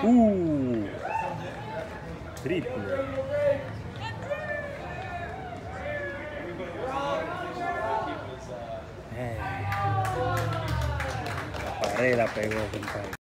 Uh, triple. Eh. La pared la pegó, compadre.